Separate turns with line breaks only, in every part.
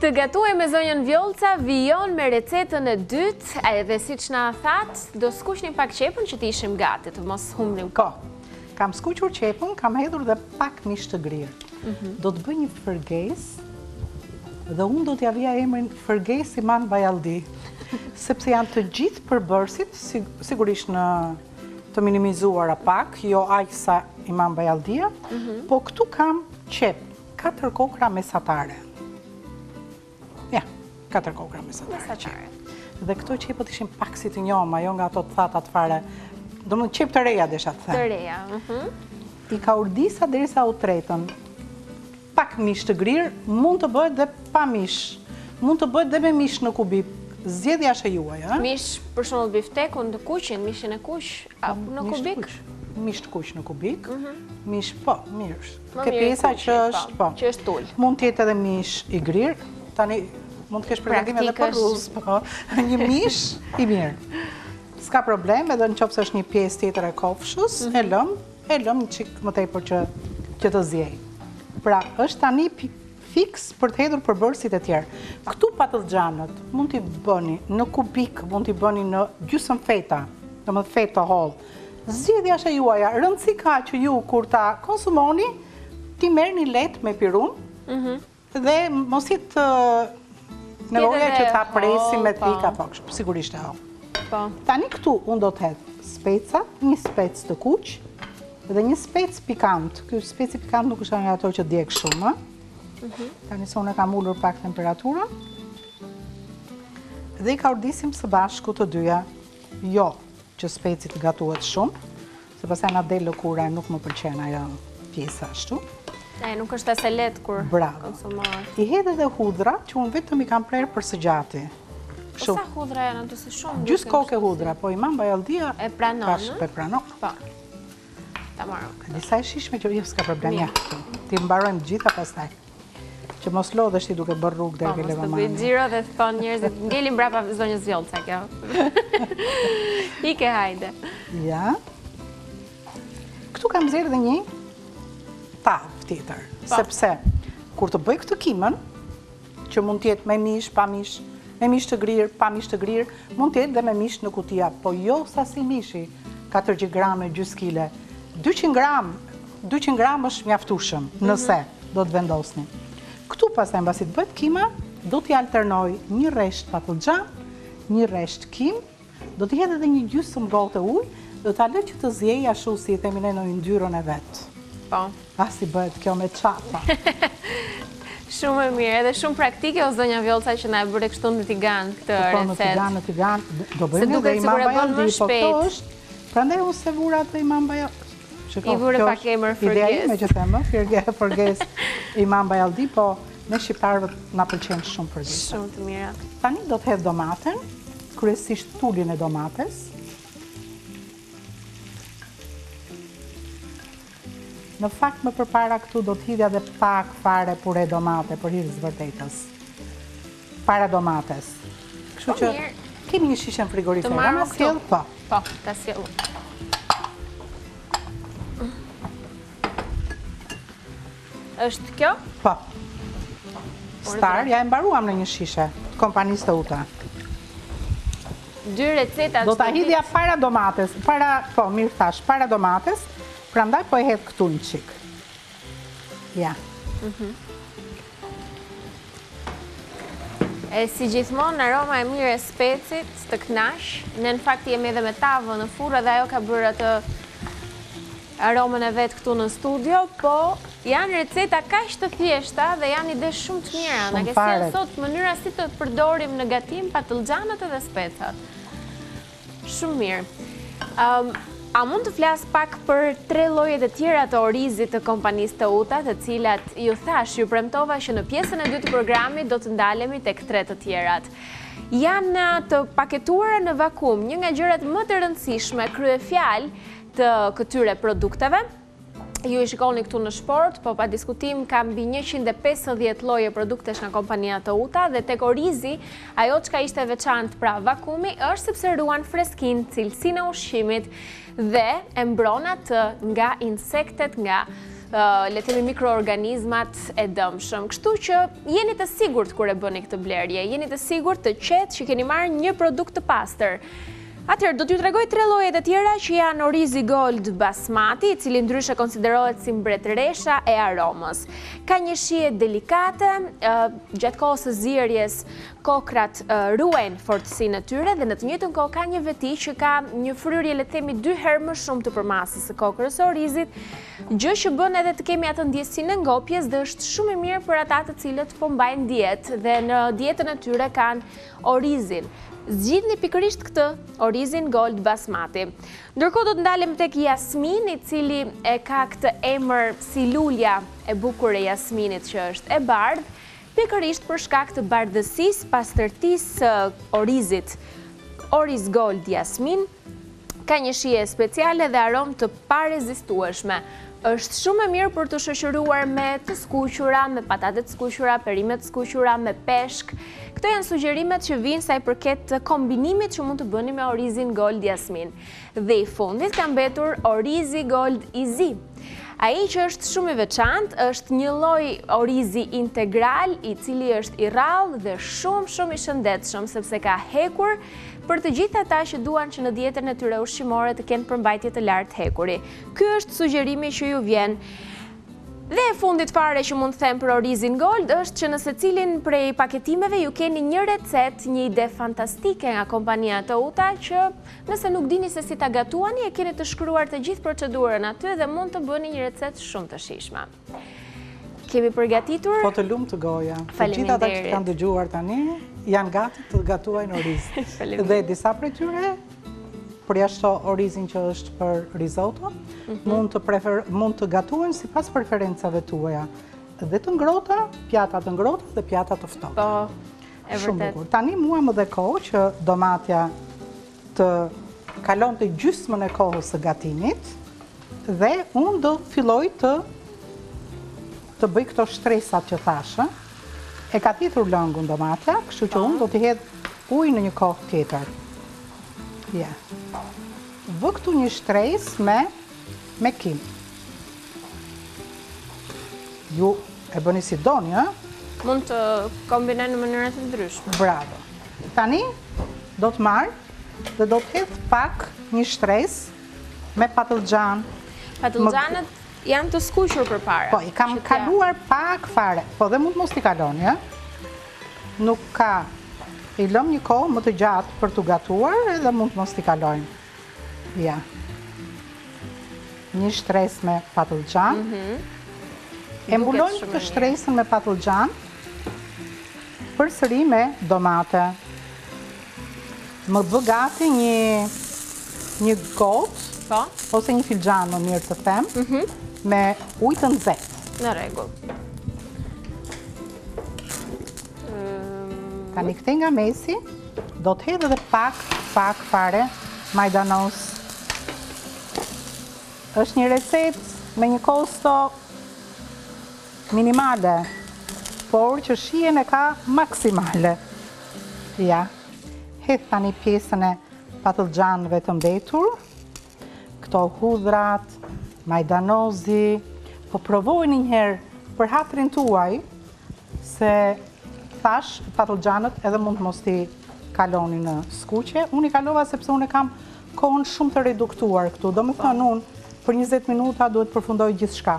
Të gatuaj me zonjën Vjollca, vijon me recetën e dytë, a edhe siç na thatë, do skuqnim pak qepën që të ishim gati, të mos humbnim
kohë. Po, kam skuqur qepën, kam hedhur dhe pak mish të grirë.
Mhm.
Do të bëj një fërgesë, dhe unë do t'ia vija emrin fërgesë imam bajalldi, sepse janë të gjithë përbërësit, sigurisht në të minimizuara pak, jo aq sa Imam
Bajalldia,
po këtu kam qepë, katër kokrra mesatare. Ja, katër kokrra mesatare
qepë.
Dhe këto qepët ishin pak si të njoma, jo nga ato të thatat fare. Domethënë qepë të reja, desha të them.
Të reja, mhm.
I kaurdisa derisa u tretën. Pak mish të grirë, mund të bëhet dhe pa mish. Mund të bëhet dhe me mish në kubikë. Zgjedhja është e juaja.
Mish, për shembull biftekun të kuqin, mishin e kuq, në
kubikë? Mish të kuq në kubik. Mish, po, mirë
është.
Më
mirë
i
kuqi,
po,
që është tul.
Mund të jetë edhe mish i grirë. Tani mund të kesh përgatime edhe për rruz, po. Një mish i mirë. S'ka problem, edhe në qoftë se është një pjesë tjetër e kofshës, e lëmë, E lëmë një çikë më tepër që që të ziejë. Pra, është tani fiks për të hedhur përbërësit e tjerë. Këtu patëllxhanët mund t'i bëni në kubikë, mund t'i bëni në gjysmë feta, në më fetë të hollë. Zgjedhja është e juaja, rëndësi ka që ju kur ta konsumoni, t'i merrni lehtë me pirun, mhm. Dhe mos jetë nevoja që ta presim me thikë apo kështu, sigurisht e hollë.
Po.
Tani këtu unë do të hedh speca, një spec të kuq dhe një spec pikant. Ky spec pikant nuk është nga ato që djeg shumë. Mhm. Tani se unë e kam ulur pak temperaturën. Dhe i kaurdisim së bashku të dyja. Jo, që speci të gatuhet shumë, Se pastaj na del lëkura e nuk më pëlqen ajo pjesa ashtu.
E, nuk është as e lehtë kur konsumohet.
I hedh edhe hudhra, që unë vetëm i kam prerë për së gjati.
Po sa hudhra janë, të shumë? Gjysmë
koke hudhra, po imam bajalldia...
E pranon,
në?
Po
e pranon.
Po. Ta marrë.
Disa e shishme që jo s'ka problem, ja. T'i mbarojmë të gjitha pastaj. Që mos lodhesh ti duke bërë rrugë deri po, ke lëvë mama.
Po, mos të bëj xhiro dhe të thonë njerëzit, ngeli brapa zonjës Vjollcë kjo. Ike, hajde.
Ja. Këtu kam zier dhe një tavë tjetër,
po.
sepse kur të bëj këtë kimën, që mund të jetë me mish, pa mish, me mish të grirë, pa mish të grirë, mund të jetë dhe me mish në kutia, po jo sasi mishi, 400 gramë, gjysmë kile, 200 gramë, Dyqind gramë është mjaftueshëm nëse do të vendosni. Këtu pastaj mbasi të bëhet kima, do t'i alternoj një rresht patëllxhan, një rresht kimë, do t'i hedh edhe një gjysmë gote ujë, do ta lë që të ziejë ashtu si i themi ne në yndyrën e vet.
Po.
Ah si bëhet kjo me çapa.
Shumë e mirë, edhe shumë praktike o zonja Vjollca që na e bëre kështu në tigan këtë recetë.
Po, po
në
tigan, në tigan, do bëjmë edhe imam bajon, po këto është, prandaj unë se vura atë imam bajon,
I vure pak emër
fërges.
Ideja
ime që them, fërges imam bajalldi, po ne shqiptarëve na pëlqen shumë fërges.
Shumë të mira.
Tani do të hedh domaten, kryesisht tulin e domates. Në fakt më përpara këtu do të hidhja dhe pak fare pure domate për hir të së vërtetës. para domates. Kështu
po
që kemi një shishe në frigorifer.
Ta
marr
këtu?
Po.
Po, ta sjell. është kjo?
Po. Star, ja e mbaruam ne një shishe, të kompanisë Teuta.
Dy recetat...
Do ta hidhja para domates, para, po, mirë thashë, para domates, prandaj po e hedh këtu një çikë. Ja. Mhm.
E si gjithmonë, aroma e mirë e specit të kënaq, ne në fakt jemi edhe me tavë në furrë dhe ajo ka bërë atë aromën e vet këtu në studio, po janë receta kaq të thjeshta dhe janë ide shumë të mira, në
kesi
e sot mënyra si të përdorim në gatim patëllxhanët edhe specat. Shumë mirë. Ëm A mund të flas pak për tre llojet e tjera të orizit të kompanisë Teuta, të cilat ju thashë, ju premtova që në pjesën e dytë të programit do të ndalemi tek tre të tjerat. Janë të paketuara në vakum, një nga gjërat më të rëndësishme kryefjalë të këtyre produkteve. ju i shikoni këtu në shportë, po pa diskutim ka mbi 150 lloje produktesh nga kompania Teuta dhe tek orizi, ajo çka ishte e veçantë pra vakumi, është sepse ruan freskinë, cilësinë e ushqimit dhe e mbron atë nga insektet, nga le të themi mikroorganizmat e dëmshëm. Kështu që jeni të sigurt kur e bëni këtë blerje, jeni të sigurt të qetë që keni marrë një produkt të pastër. Atëherë, do t'ju tregoj tre llojet e tjera që janë orizi gold basmati, i cili ndryshe konsiderohet si mbretëresha e aromës. Ka një shije delikate, gjatë kohës së zierjes kokrrat ruajnë fortësinë e tyre dhe në të njëjtën kohë ka një veti që ka një fryrje le të themi dy herë më shumë të përmasës së kokrrës së orizit, gjë që bën edhe të kemi atë ndjesinë e ngopjes dhe është shumë i mirë për ata të cilët po mbajnë dietë dhe në dietën e tyre kanë Orizin. Zgjidhni pikërisht këtë Orizin Gold Basmati. Ndërkohë do të ndalem tek Jasmin, i cili e ka këtë emër si lulja e bukur e jasminit që është e bardhë, pikërisht për shkak të bardhësisë, pastërtisë së orizit. Oriz Gold Jasmin. Ka një shije speciale dhe aromë të parezistueshme. Është shumë e mirë për t'u shoqëruar me të skuqura, me patate të skuqura, perime të skuqura, me peshk. Këto janë sugjerimet që vijnë sa i përket kombinimit që mund të bëni me orizin Gold Jasmin. Dhe i fundit ka mbetur orizi Gold i zi. Ai që është shumë i veçantë, është një lloj orizi integral, i cili është i rrallë dhe shumë shumë i shëndetshëm, sepse ka hekur Për të gjithë ata që duan që në dietën e tyre ushqimore të kenë përmbajtje të lartë hekuri. Ky është sugjerimi që ju vjen. Dhe e fundit fare që mund të them për orizin gold është që në secilin prej paketimeve ju keni një recetë, një ide fantastike nga kompania Teuta që nëse nuk dini se si ta gatuani e keni të shkruar të gjithë procedurën aty dhe mund të bëni një recetë shumë të shijshme. Kemi përgatitur...
Po të lumtë goja. Faleminderit. Të gjithë ata që kanë dëgjuar tani, janë gati të gatuajnë oriz. Faleminderit. Dhe disa prej tyre, përjashto orizin që është për risotto, mhm. mund të prefer, mund të gatuajnë sipas preferencave tuaja. Dhe të ngrohta, pjata të ngrohta dhe pjata të ftohta.
Po, e vërtetë.
Tani mua më dhe kohë që domatja të kalonte gjysmën e kohës së gatimit dhe unë do filloj të të bëj këto shtresat që thashë. E ka thithur lëngun domatja, kështu që unë do t'i hedh ujë në një kohë tjetër. Ja. Vë këtu një shtresë me me kimë. Ju e bëni si doni, ha?
Mund të kombinojnë në mënyra të ndryshme.
Bravo. Tani do të marr dhe do të hedh pak një shtresë me patëllxhan.
Patëllxhanët janë të skuqur përpara.
Po, i kam kaluar pak fare. Po dhe mund mos t'i kaloni, ha? Nuk ka i lëm një kohë më të gjatë për t'u gatuar edhe mund mos t'i kalojnë. Ja. Një shtresë me patëllxhan. Mhm. E mbulojmë këtë shtresën me patëllxhan, përsëri me domate. Më bëj gati një, një gotë, po? ose një filxhan më mirë të them, mhm. me ujë të nxehtë.
Në
rregull. Tani këtej nga mesi, do të hedh dhe pak, pak fare majdanoz. është një recetë me një kosto minimale, por që shijen e ka maksimale. Ja, hedh tani pjesën e patëllxhanëve të mbetur, Këto hudhrat, majdanozi, po provojni njëherë për hatrin tuaj, se thashë patëllxhanët edhe mund të mos t'i kaloni në skuqje. Unë i kalova sepse unë e kam kohën shumë të reduktuar këtu. Domethënë unë, për 20 minuta duhet
të
përfundoj gjithçka.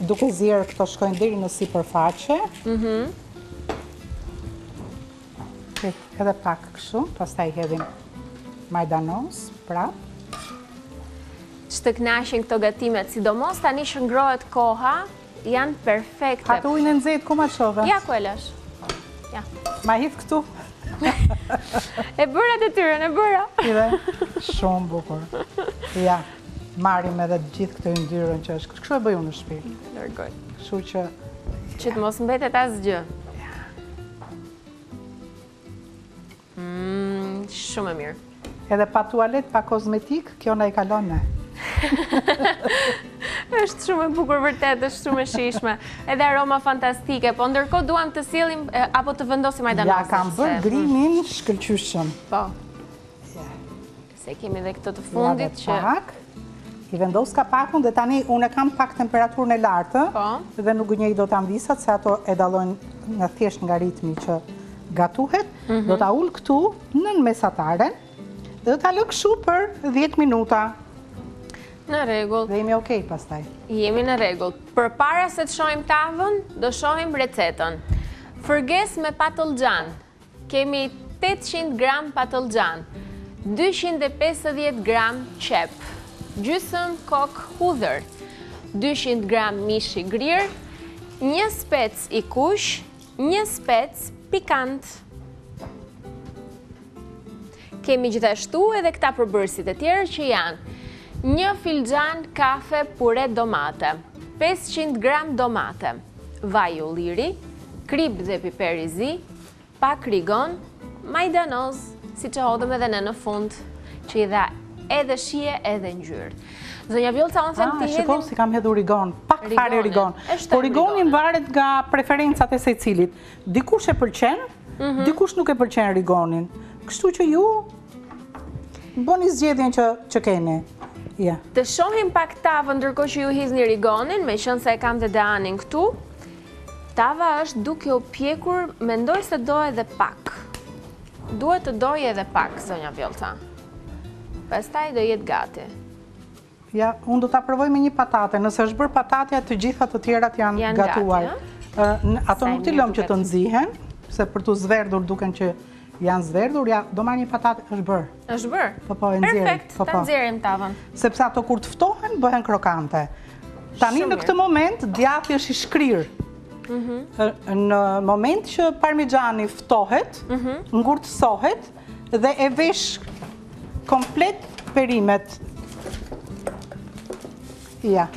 Duke zier këto shkojnë deri në sipërfaqe. Mhm. Edhe pak kështu, pastaj hedhim majdanoz,
prapë. Ç'të kënaqin këto gatimet, sidomos tani që ngrohet koha, janë perfekte.
Atë ujin e nxehtë, ku ma çove?
Ja, ku e lësh. Ja.
Ma hidh këtu.
E bëra detyrën, e bëra.
Shumë bukur. Ja. Marrim edhe të gjithë këtë yndyrën që është. Kështu e bëj unë në shtëpi.
E largoj.
Kështu që
që të mos mbetet asgjë. Mmm, shumë e mirë.
Edhe pa tualet, pa kozmetik, kjo na i kalon ne.
është shumë e bukur vërtet, është shumë e shijshme. Edhe aroma fantastike, po ndërkohë duam të sjellim apo të vendosim majdanoz.
Ja kam bërë grimin shkëlqyshëm.
Po. Se kemi dhe këtë të fundit që...
Pak, i vendos kapakun dhe tani unë e kam pak temperaturën e lartë
po.
dhe nuk gënjej dot amvisat se ato e dallojnë nga thjesht nga ritmi që gatuhet.
Mhm.
Do ta ul këtu nën mesataren dhe do ta lë kështu për 10 minuta.
Në rregull.
Dhe jemi okej pastaj.
Jemi në rregull. Përpara se të shohim tavën, do shohim recetën. Fërgesë me patëllxhanë. Kemi tetëqind gram patëllxhanë, dyqind e pesëdhjetë gram qepë, gjysmë kokë hudhër, dyqind gram mish i grirë, një spec i kuq, një spec pikant. Kemi gjithashtu edhe këta përbërësit e tjerë që janë një filxhan kafe pure domate, 500 gram domate, vaj ulliri, kripë dhe piper i zi, pak rigon, majdanoz, siç e hodhëm edhe ne në fund që i dha edhe shije edhe ngjyrë. Zonja Vjollca, unë them t'i hedhim...
A, shikon s'i kam hedhur rigon, pak fare rigon. Por
rigoni
varet nga preferencat e secilit. Dikush e
pëlqen,
Dikush nuk e pëlqen rigonin, kështu që ju bëni zgjedhjen që keni. Ja.
Të shohim pak tavë ndërkohë që ju hidhni rigonin, meqenëse e kam dhe Deanin këtu. Tava është duke u pjekur, mendoj se do edhe pak. Duhet të dojë edhe pak, zonja Vjollca. Pastaj do jetë gati.
Ja, unë do ta provoj me një patate. Nëse është bërë patatja, të gjitha të tjerat janë gatuar. Ato nuk t'i lëmë që të nxihen, se për t'u zverdhur duken që janë zverdhur, ja, do marr një patate, është bërë.
është bërë?
Po, po, e nxjerrim.
Perfekt,
po,
ta
po.
nxjerrim tavën.
Sepse ato kur të ftohen, bëhen krokante. Tani në këtë moment, djathi është i shkrirë.
Mhm.
Në moment që parmigiani ftohet,
mhm.
ngurtësohet, Dhe e vesh komplet perimet. Ja.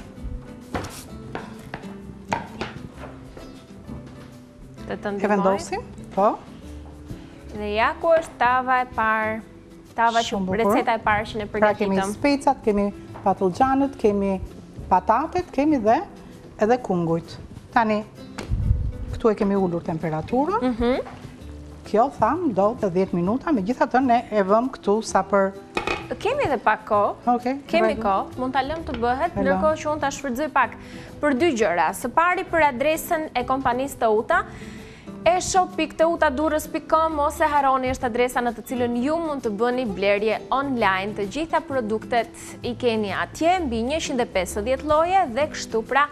Të të ndihmoj.
E vendosim, po.
Dhe ja ku është tava e parë. Tava që receta e parë që ne përgatitëm.
Pra kemi specat, kemi patëllxhanët, kemi patatet, kemi dhe Edhe kungujt. Tani, këtu e kemi ulur temperaturën.
Mhm.
Kjo, thamë, do dhe 10 minuta, megjithatë ne e vëmë këtu sa për...
Kemi dhe pak kohë, kemi kohë, mund ta lëmë të bëhet, ndërkohë që unë ta shfrytëzoj pak për dy gjëra. Së pari për adresën e kompanisë Teuta, eshop.teutadurres.com mos e harroni, është adresa në të cilën ju mund të bëni blerje online të gjitha produktet i keni atje mbi njëqind e pesëdhjetë lloje dhe kështu pra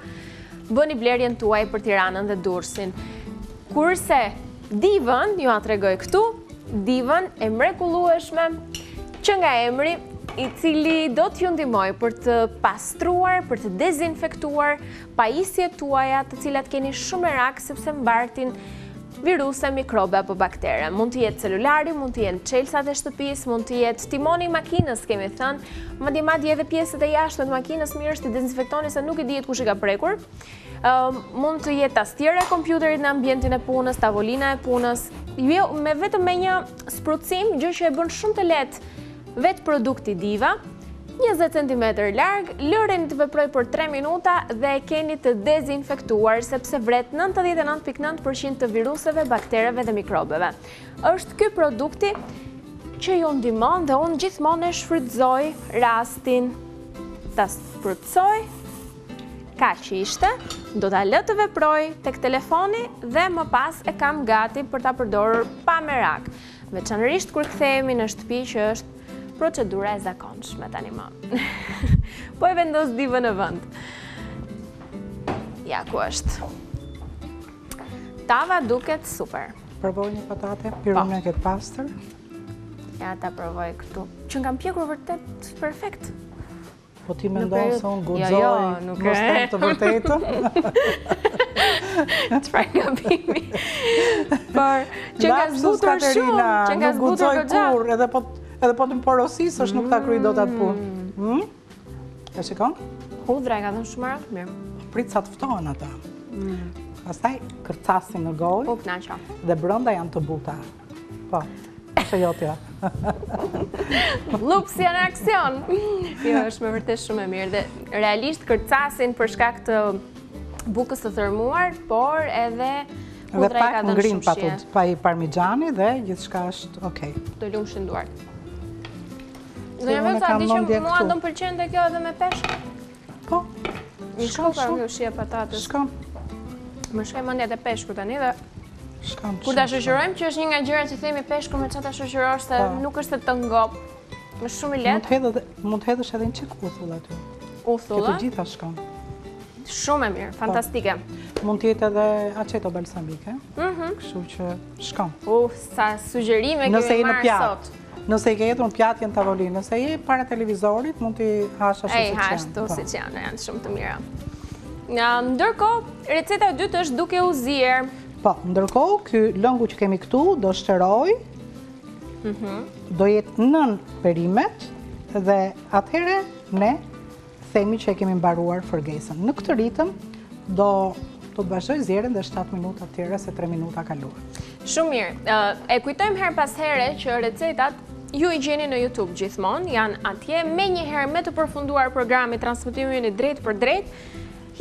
bëni blerjen tuaj për Tiranën dhe Durrësin. Kurse Divën, jua tregoj këtu, Divën e mrekullueshme që nga emri i cili do t'ju ndihmojë për të pastruar, për të dezinfektuar pajisjet tuaja, të cilat keni shumë merak sepse mbartin Viruse, mikrobe apo baktere. Mund të jetë celulari, mund të jenë çelësat e shtëpisë, mund të jetë timoni i makinës, kemi thënë, madje madje edhe pjesët e jashtme të makinës mirë është të dezinfektoni se nuk i dihet kush i ka prekur. Ëm mund të jetë tastiera e kompjuterit në ambientin e punës, tavolina e punës. Jo, me vetëm me një sprucim, gjë që e bën shumë të lehtë vetë produkti Diva, Njëzet centimetër larg, lëreni të veprojë për 3 minuta dhe e keni të dezinfektuar sepse vret 99.9% të viruseve, baktereve dhe mikrobeve. Është ky produkti që ju ndihmon dhe unë gjithmonë e shfrytëzoj rastin ta sprucoj. Kaq ishte, do ta lë të veprojë tek telefoni dhe më pas e kam gati për ta përdorur pa merak. Veçanërisht kur kthehemi në shtëpi që është procedura e zakonshme tani më. Po e vendos divën në vend. Ja ku është. Tava duket super.
Provoj një patate, pirun po. e ke pastër.
Ja ta provoj këtu. Qenka pjekur vërtet perfekt.
Po ti
mendon
se unë
guxoj,
mos të të vërtetëm.
Të pra nga bimi. Por,
qenka
zbutur shumë,
qenka
zbutur
këtë
gjahë.
Nuk guxoj kurrë, edhe po të më porosisësh nuk ta kryej dot atë punë. Mm. Mm? E shikon?
Hudra e ka dhënë shumë erë mirë.
Prit sa të ftohen ata.
Mm.
Pastaj, kërcasin në gojë. Dhe brenda janë të buta. Po, që jo tja.
Lups janë në aksion! Jo, është me vërtet shumë e mirë dhe realisht kërcasin për shkak të bukës të thërrmuar, por edhe hudra i ka dhënë shumë shije.
Dhe pak ai parmixhani dhe gjithçka është okej.
Të lumshin
duart.
Dhe
në
vëzë,
a
di që mua do më pëlqente dhe kjo edhe me peshk.
Po.
Më
shkon pra
kjo shija e patatës.
Shkon.
Më shkon mendja te peshku tani dhe
Shkon.
Kur ta shoqërojmë që është një nga gjërat që themi peshkun me çfarë ta shoqërosh se
po.
nuk është se të ngop. Është shumë i lehtë.
Mund të hedhë dhe mund të hedhësh edhe një çik uthull aty. Uthull. Të gjitha shkon.
Shumë e mirë, po. fantastike.
Mund të jetë edhe aceto balsamike.
Mhm.
Kështu që shkon.
Uf, sa sugjerime kemi marrë sot.
Nëse i ke jetur në pjatë, je në tavolinë, nëse je para televizorit, mund t'i hash ashtu si qenë.
E
i ha ashtu po.
si qenë, janë shumë të mira. Ndërkohë, receta e dytë është duke u zier.
Po, ndërkohë, ky lëngu që kemi këtu, do shterojë,
mhm.
do jetë nën perimet, dhe atëherë ne Themi që e kemi mbaruar fërgesën. Në këtë ritëm, do do të vazhdojë zierjen dhe 7 minuta të tjera se 3 minuta kaluan.
Shumë mirë, e kujtojmë herë pas here që recetat ju i gjeni në Youtube gjithmonë, janë atje menjëherë me të përfunduar programi transmetimin e drejtpërdrejtë,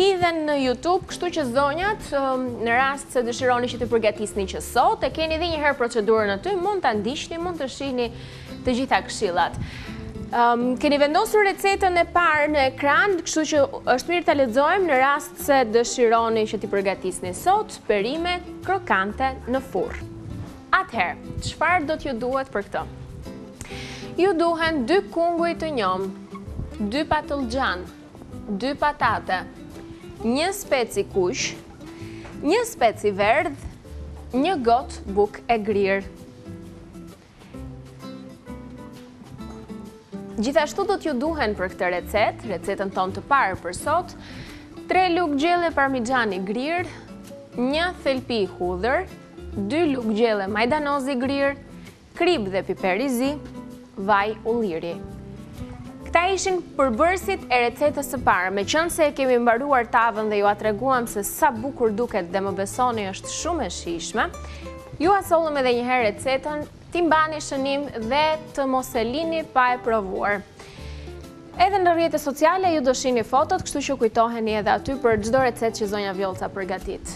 hidhen në YouTube, kështu që zonjat, në rast se dëshironi që t'i përgatisni që sot, e keni dhe njëherë procedurën aty, mund ta ndiqni, mund të shihni të gjitha këshillat. Um, keni vendosur recetën e parë në ekran, kështu që është mirë ta lexojmë në rast se dëshironi që t'i përgatisni sot, perime krokante në furrë. Atëherë, çfarë do t'ju duhet për këto? Ju duhen dy kunguj të njomë, dy patëllxhanë, dy patate, një spec i kuq, një spec i verdhë, një gotë bukë e grirë. Gjithashtu do t'ju duhen për këtë recet, recetën tonë të parë për sot, tre lugë gjelle parmixhan i grirë, një thelpi hudhër, dy lugë gjelle majdanoz i grirë, Kripë dhe piper i zi, vaj ulliri. Këta ishin përbërësit e recetës së parë, meqenëse e kemi mbaruar tavën dhe jua treguam se sa bukur duket dhe më besoni është shumë e shijshme, jua sollëm edhe njëherë recetën, t'i mbani shënim dhe të mos e lini pa e provuar. Edhe në rrjete sociale ju do shihni fotot, kështu që kujtoheni edhe aty për çdo recetë që zonja Vjollca përgatit.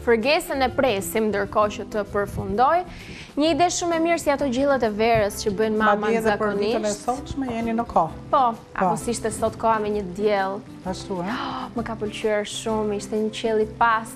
Fërgesën e presim ndërkohë që të përfundojë. Një ide shumë e mirë si ato gjellët e verës që bëjnë mamatë zakonisht.
Madje dhe për ditën e
sot
që me jeni në kohë.
Po, po. apo si ishte sot koha me një diell.
Ashtu, e?
Më ka pëlqyër shumë, ishte një qiell i
pas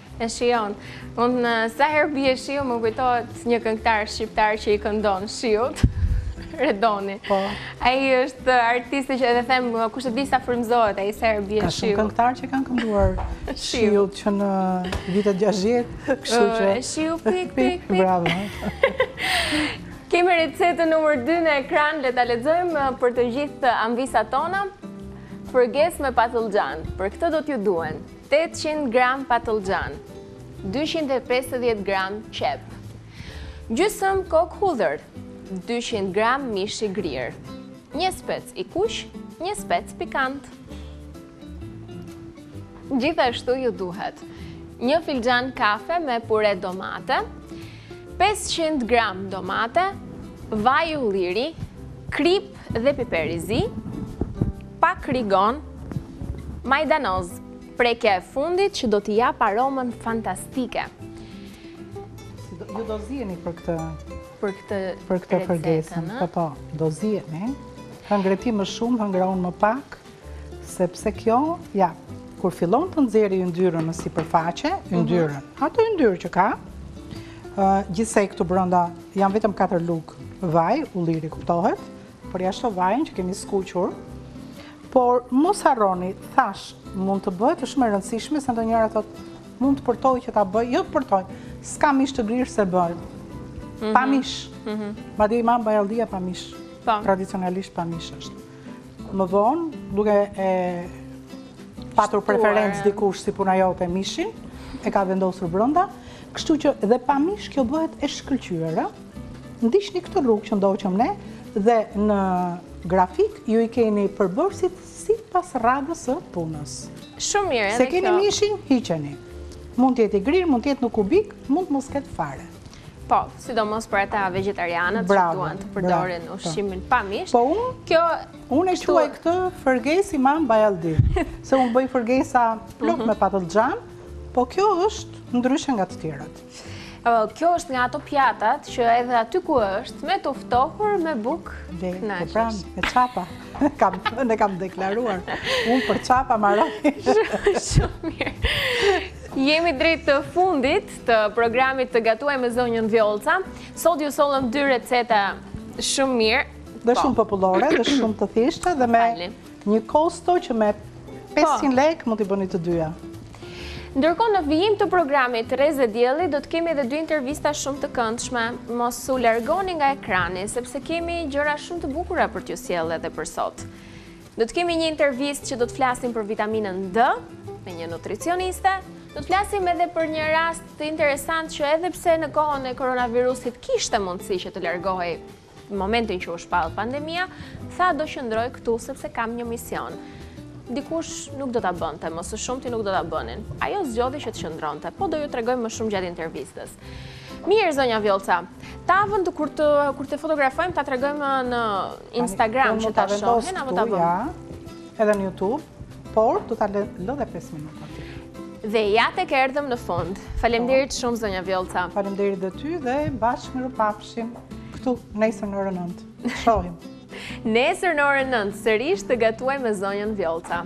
E
shiun. Unë
sa herë bie shiu më kujtohet një këngëtar shqiptar që i këndon shiut. Redoni.
Po.
Ai është artisti që edhe them kush e di sa frymëzohet ai sa herë bie shiu.
Ka shumë këngëtarë që kanë kënduar shiut që në vitet 60, kështu që.
E shiu pik pik pik.
Bravo.
Kemi recetën numër 2 në ekran, le ta lexojmë për të gjitha amvisat tona. Fërgesë me patëllxhan. Për këtë do t'ju duhen tetëqind gram patëllxhan, dyqind e pesëdhjetë gram qepë, gjysmë koke hudhër, dyqind gram mish i grirë, një spec i kuq, një spec pikant. Gjithashtu ju duhet një filxhan kafe me pure domate, pesëqind gram domate, vaj ulliri, kripë dhe piper i zi, pak rigon, majdanoz, prekja e fundit që do t'i japë aromën fantastike.
Ju do ziheni për këtë
për këtë
për këtë fërgesën, po po, do ziheni. Hëngre ti më shumë, hëngre unë më pak. Sepse kjo, ja, kur fillon të nxjerrë yndyrën në sipërfaqe, mhm. yndyrën, atë yndyrë që ka, gjithsej këtu brenda janë vetëm katër lugë vaj, ulliri kuptohet, përjashto vajin që kemi skuqur. Por mos harroni, thashë, mund të bëhet është e rëndësishme se ndonjëra thotë mund të përtoj që ta bëj, jo të përtoj, s'ka mish të grirë s'e bëj, mhm. pa mish, mhm. madje imam bajalldia pa mish,
po.
tradicionalisht pa mish është. Më vonë, duke e patur preferencë dikush si puna jote mishin, e ka vendosur brenda, kështu që dhe pa mish kjo bëhet e shkëlqyer, ndiqni këtë rrugë që ndoqëm ne, dhe në grafik ju i keni përbërësit sipas radhës së punës.
Shumë mirë,
dhe
kjo.
S'e
keni
mishin, hiqeni. Mund të jetë i grirë, mund të jetë në kubik, mund të mos ketë fare.
Po, sidomos për ata vegetarianët që duan të përdorin ushqimin pa mish.
Po unë?
Kjo
unë e quaj këtë fërgesë imam bajalldi. Se unë bëj fërgesa plot me patëllxhan, po kjo është ndryshe nga të tjerat.
Kjo është nga ato pjatat që edhe aty ku është, me të ftohur me
bukë po
kënaqesh.
Pra, me qepë, e kam deklaruar, unë për qepë mbaroj.
Shumë mirë. Jemi drejt fundit, të programit Të gatuajmë me zonjën Vjollca. Sot ju sollëm dy receta shumë të
mira.
Dhe
shumë popullore, dhe shumë të thjeshta dhe me një kosto që me 500 lekë mund t'i bëni të dyja.
Ndërkohë në vijim të programit Rreze Dielli do të kemi edhe dy intervista shumë të këndshme, mos u largoni nga ekrani, sepse kemi gjëra shumë të bukura për t'ju sjellë edhe për sot. Do të kemi një intervistë që do të flasim për vitaminën D me një nutricioniste. Do të flasim edhe për një rast interesant që edhe pse në kohën e koronavirusit kishte mundësi që të largohej në momentin që u shpall pandemia, tha do qëndroj këtu sepse kam një mision. Dikush nuk do ta bënte, më së shumti nuk do ta bënin. Ajo zgjodhi që të qëndronte, po do ju tregojmë më shumë gjatë intervistës. Mirë, zonja Vjollca. Tavën të kur të, kur ta fotografojmë, ta tregojmë në Instagram që ta shohin, apo ta bëmë?
Edhe në Youtube, po do ta lë dhe 5 minuta.
Dhe ja tek erdhëm në fund. Faleminderit shumë, Zonja Vjollca.
Faleminderit dhe ty dhe bashkë mirupafshim këtu nesër në orën nëntë. Shihemi
nesër në orën nëntë, sërish Të gatuajmë me Zonjën Vjollca.